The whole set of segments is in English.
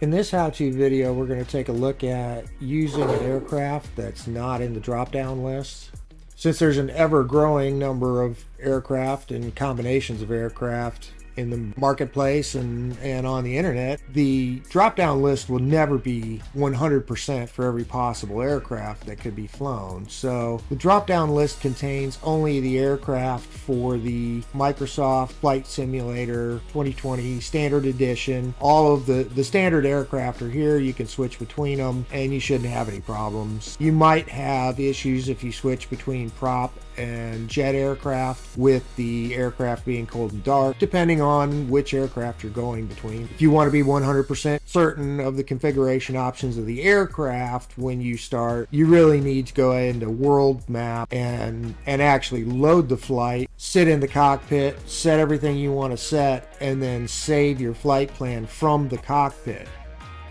In this how-to video, we're going to take a look at using an aircraft that's not in the drop-down list. Since there's an ever-growing number of aircraft and combinations of aircraft in the marketplace and, and on the internet, the drop down list will never be 100% for every possible aircraft that could be flown. So the drop down list contains only the aircraft for the Microsoft Flight Simulator 2020 Standard Edition. All of the, the standard aircraft are here. You can switch between them and you shouldn't have any problems. You might have issues if you switch between prop and jet aircraft with the aircraft being cold and dark, depending on which aircraft you're going between. If you want to be 100% certain of the configuration options of the aircraft when you start, you really need to go into world map and and actually load the flight, sit in the cockpit, set everything you want to set, and then save your flight plan from the cockpit.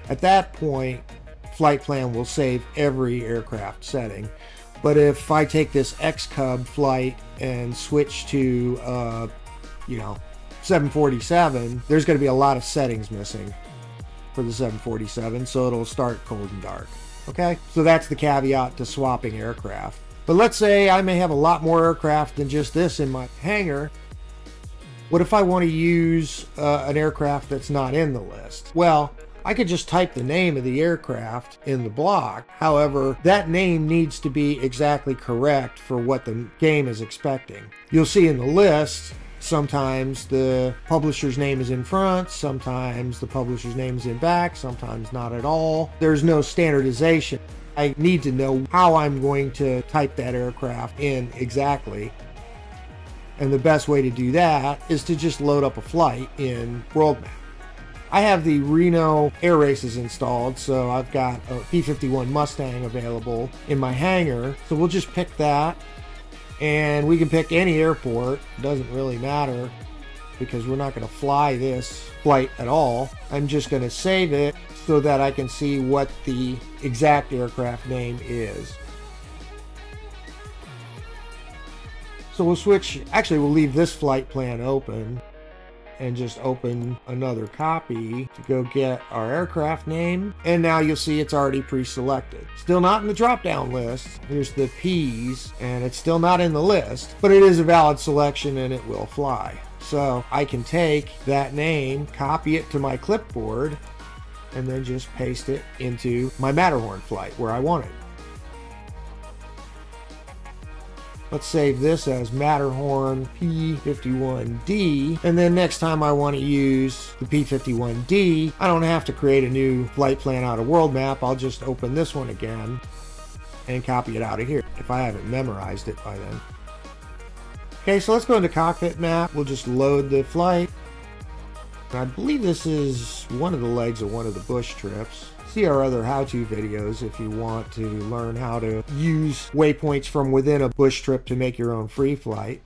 At that point, flight plan will save every aircraft setting. But if I take this X Cub flight and switch to, uh, you know, 747, there's going to be a lot of settings missing for the 747, so it'll start cold and dark. Okay, so that's the caveat to swapping aircraft. But let's say I may have a lot more aircraft than just this in my hangar. What if I want to use uh, an aircraft that's not in the list? Well, I could just type the name of the aircraft in the block. However, that name needs to be exactly correct for what the game is expecting. You'll see in the list, sometimes the publisher's name is in front, sometimes the publisher's name is in back, sometimes not at all. There's no standardization. I need to know how I'm going to type that aircraft in exactly. And the best way to do that is to just load up a flight in World Map. I have the Reno Air Races installed, so I've got a P-51 Mustang available in my hangar. So we'll just pick that, and we can pick any airport. It doesn't really matter because we're not going to fly this flight at all. I'm just going to save it so that I can see what the exact aircraft name is. So we'll switch, actually we'll leave this flight plan open and just open another copy to go get our aircraft name. And now you'll see it's already pre-selected. Still not in the drop-down list. Here's the P's and it's still not in the list, but it is a valid selection and it will fly. So I can take that name, copy it to my clipboard, and then just paste it into my Matterhorn flight where I want it. Let's save this as Matterhorn P51D. And then next time I want to use the P51D, I don't have to create a new flight plan out of world map. I'll just open this one again and copy it out of here if I haven't memorized it by then. Okay, so let's go into cockpit map. We'll just load the flight. I believe this is one of the legs of one of the bush trips. See our other how-to videos if you want to learn how to use waypoints from within a bush trip to make your own free flight.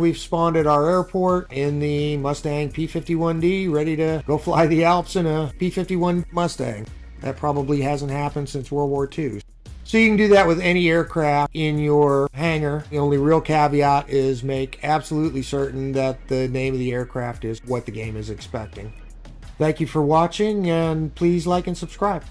We've spawned at our airport in the Mustang P-51D, ready to go fly the Alps in a P-51 Mustang. That probably hasn't happened since World War II. So you can do that with any aircraft in your hangar. The only real caveat is make absolutely certain that the name of the aircraft is what the game is expecting. Thank you for watching and please like and subscribe.